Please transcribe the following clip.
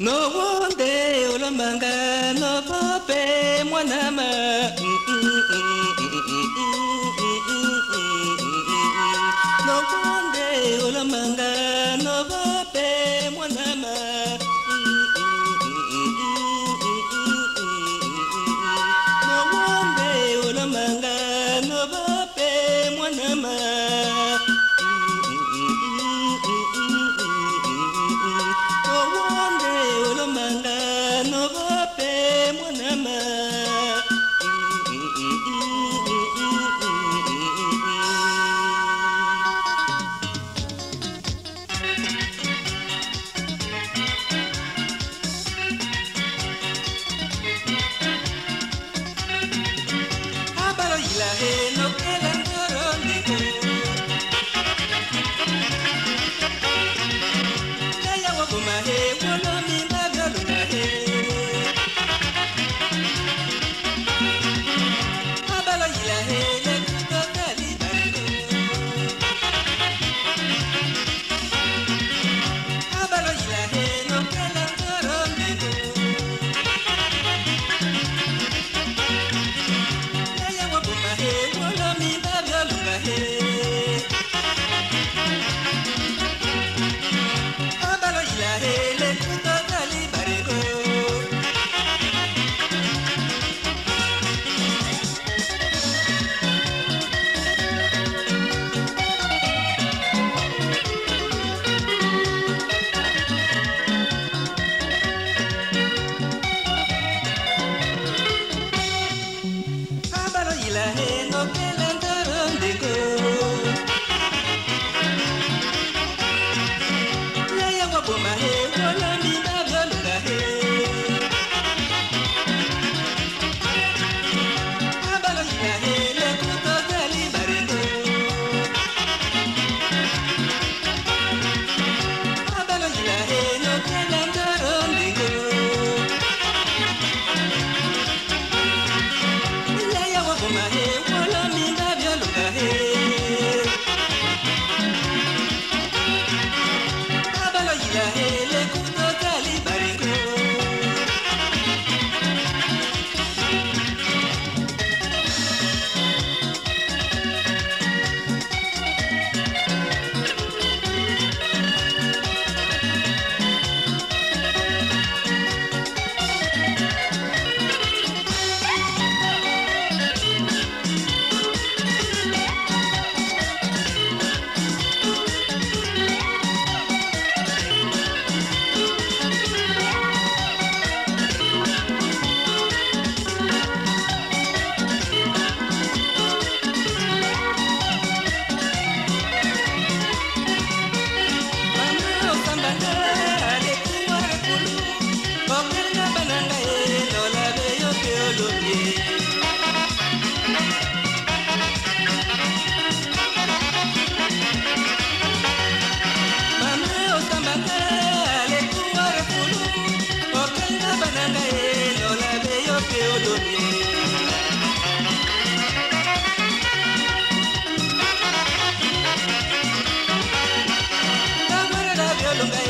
nowonde olombanga nopope mwanama mm -mm -mm -mm -mm -mm. mm. la gente que yeah. the